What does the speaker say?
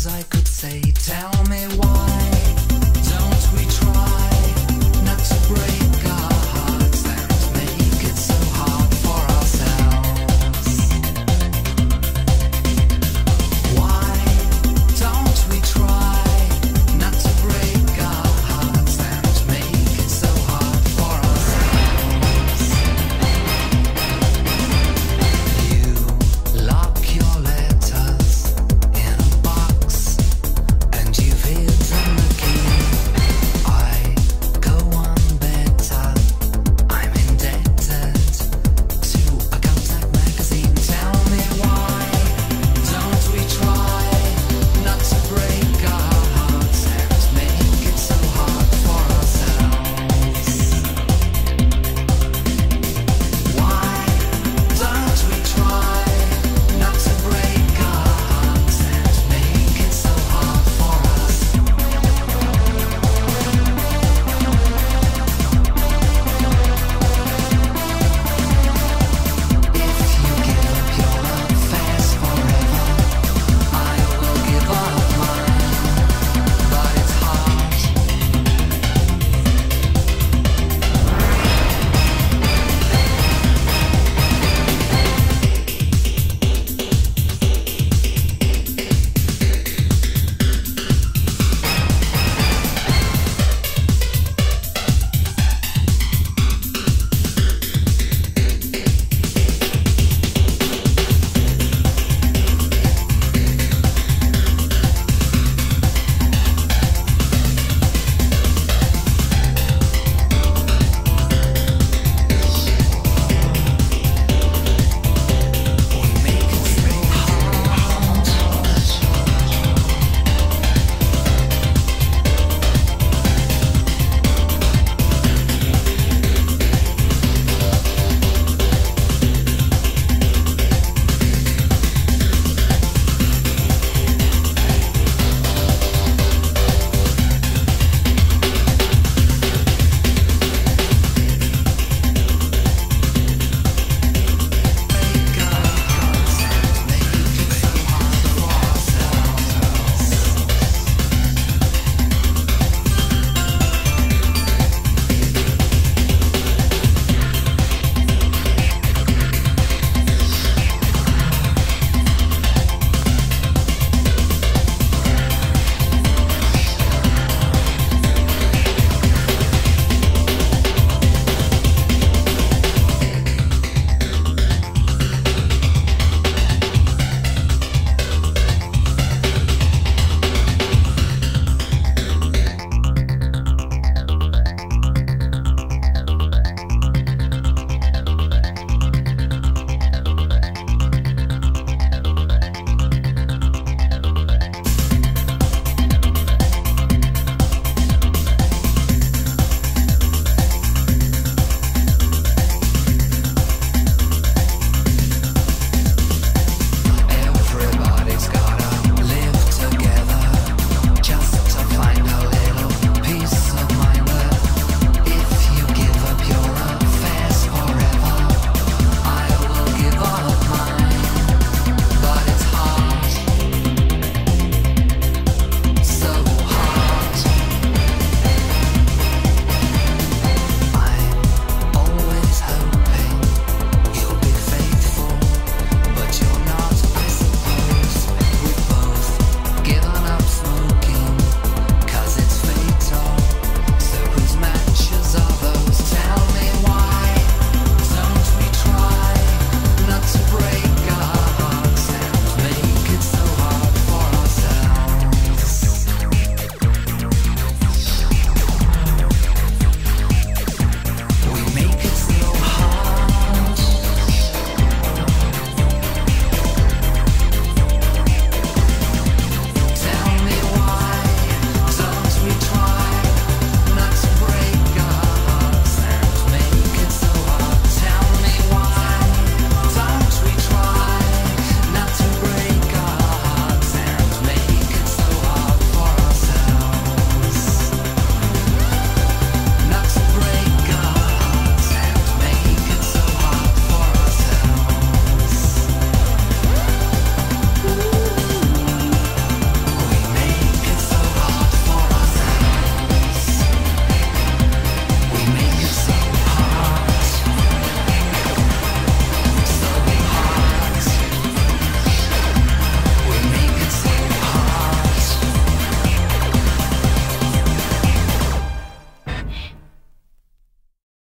things I could say. Tell me why.